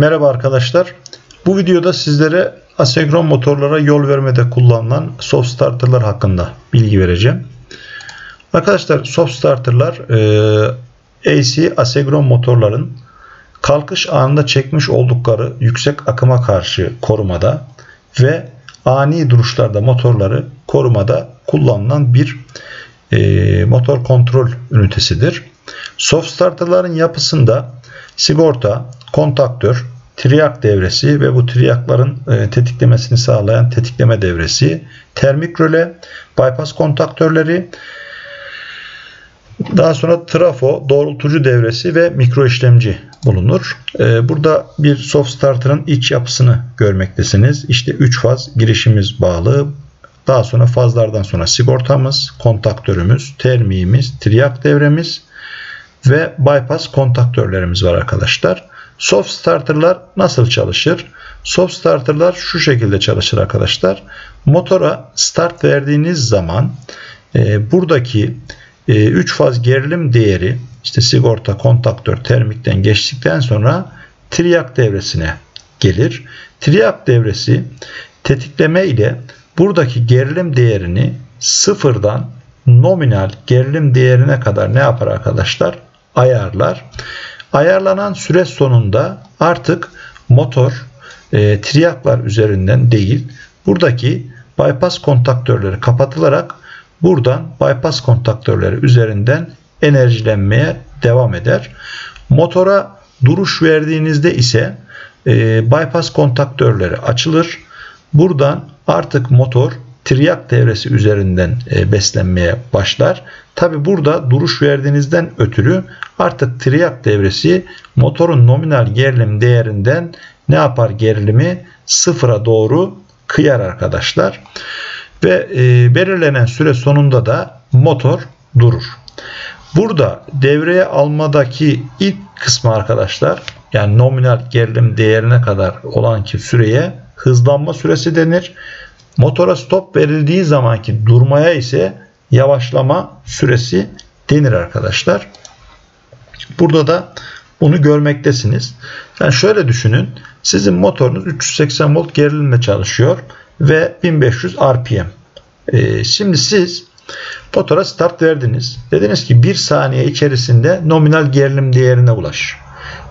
Merhaba arkadaşlar. Bu videoda sizlere asenkron motorlara yol vermede kullanılan soft starterlar hakkında bilgi vereceğim. Arkadaşlar soft starterlar e, AC asenkron motorların kalkış anında çekmiş oldukları yüksek akıma karşı korumada ve ani duruşlarda motorları korumada kullanılan bir e, motor kontrol ünitesidir. Soft starterların yapısında sigorta, kontaktör, triyak devresi ve bu triyakların e, tetiklemesini sağlayan tetikleme devresi, termik röle, bypass kontaktörleri, daha sonra trafo, doğrultucu devresi ve mikro işlemci bulunur. E, burada bir soft starter'ın iç yapısını görmektesiniz. İşte 3 faz girişimiz bağlı. Daha sonra fazlardan sonra sigortamız, kontaktörümüz, termiğimiz, triyak devremiz ve bypass kontaktörlerimiz var arkadaşlar. Soft starter'lar nasıl çalışır? Soft starter'lar şu şekilde çalışır arkadaşlar. Motora start verdiğiniz zaman e, buradaki 3 e, faz gerilim değeri işte sigorta, kontaktör, termikten geçtikten sonra triyak devresine gelir. Triyak devresi tetikleme ile buradaki gerilim değerini sıfırdan nominal gerilim değerine kadar ne yapar arkadaşlar? Ayarlar. Ayarlanan süre sonunda artık motor e, triyaklar üzerinden değil buradaki bypass kontaktörleri kapatılarak buradan bypass kontaktörleri üzerinden enerjilenmeye devam eder. Motora duruş verdiğinizde ise e, bypass kontaktörleri açılır. Buradan artık motor triyak devresi üzerinden e, beslenmeye başlar. Tabi burada duruş verdiğinizden ötürü artık triyak devresi motorun nominal gerilim değerinden ne yapar gerilimi sıfıra doğru kıyar arkadaşlar. Ve e, belirlenen süre sonunda da motor durur. Burada devreye almadaki ilk kısmı arkadaşlar yani nominal gerilim değerine kadar olan ki süreye hızlanma süresi denir. Motora stop verildiği zamanki durmaya ise yavaşlama süresi denir arkadaşlar. Burada da bunu görmektesiniz. Yani şöyle düşünün. Sizin motorunuz 380 volt gerilimle çalışıyor ve 1500 RPM. Ee, şimdi siz motora start verdiniz. Dediniz ki 1 saniye içerisinde nominal gerilim değerine ulaş.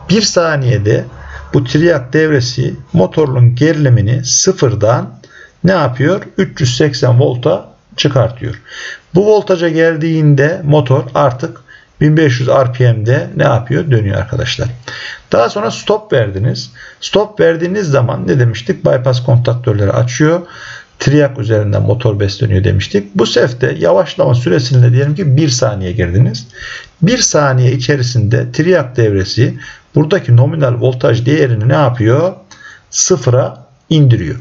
1 saniyede bu triyak devresi motorun gerilimini sıfırdan ne yapıyor? 380 volta çıkartıyor. Bu voltaja geldiğinde motor artık 1500 RPM'de ne yapıyor? Dönüyor arkadaşlar. Daha sonra stop verdiniz. Stop verdiğiniz zaman ne demiştik? Bypass kontaktörleri açıyor. Triyak üzerinden motor besleniyor demiştik. Bu sefte yavaşlama süresinde diyelim ki 1 saniye girdiniz. 1 saniye içerisinde triyak devresi buradaki nominal voltaj değerini ne yapıyor? Sıfıra indiriyor.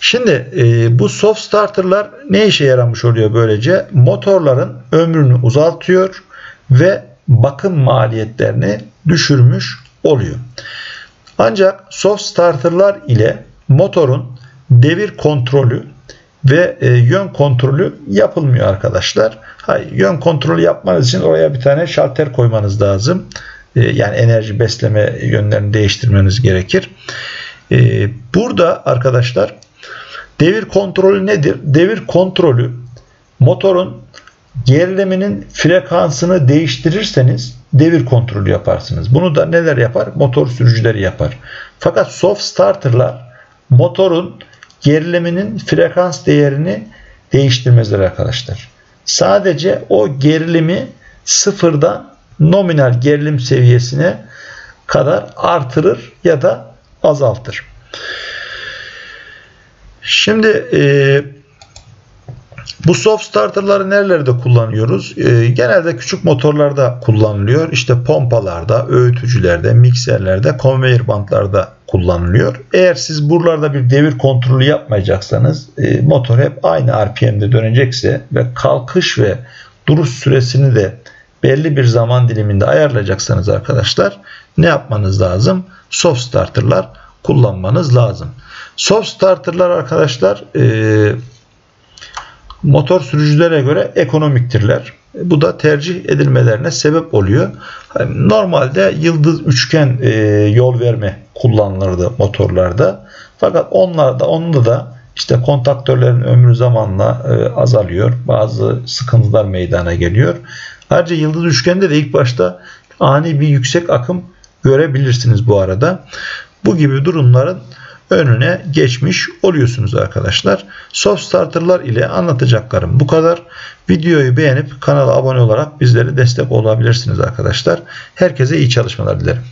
Şimdi e, bu soft starterlar ne işe yaramış oluyor böylece? Motorların ömrünü uzaltıyor ve bakım maliyetlerini düşürmüş oluyor. Ancak soft starterlar ile motorun devir kontrolü ve e, yön kontrolü yapılmıyor arkadaşlar. Hayır, yön kontrolü yapmanız için oraya bir tane şalter koymanız lazım. E, yani enerji besleme yönlerini değiştirmeniz gerekir. E, burada arkadaşlar devir kontrolü nedir? Devir kontrolü motorun geriliminin frekansını değiştirirseniz devir kontrolü yaparsınız. Bunu da neler yapar? Motor sürücüleri yapar. Fakat soft starterlar motorun geriliminin frekans değerini değiştirmezler arkadaşlar. Sadece o gerilimi sıfırdan nominal gerilim seviyesine kadar artırır ya da azaltır. Şimdi e, bu soft starterları nerelerde kullanıyoruz? E, genelde küçük motorlarda kullanılıyor. İşte pompalarda, öğütücülerde, mikserlerde, konveyör bantlarda kullanılıyor. Eğer siz buralarda bir devir kontrolü yapmayacaksanız e, motor hep aynı RPM'de dönecekse ve kalkış ve duruş süresini de belli bir zaman diliminde ayarlayacaksanız arkadaşlar ne yapmanız lazım? Soft starterlar kullanmanız lazım. Soft starterlar arkadaşlar e, motor sürücülere göre ekonomiktirler. Bu da tercih edilmelerine sebep oluyor. Hani normalde yıldız üçgen e, yol verme kullanılırdı motorlarda. Fakat onlarda onda da işte kontaktörlerin ömrü zamanla e, azalıyor. Bazı sıkıntılar meydana geliyor. Ayrıca yıldız üçgende de ilk başta ani bir yüksek akım görebilirsiniz bu arada. Bu gibi durumların önüne geçmiş oluyorsunuz arkadaşlar. Soft starterlar ile anlatacaklarım bu kadar. Videoyu beğenip kanala abone olarak bizlere destek olabilirsiniz arkadaşlar. Herkese iyi çalışmalar dilerim.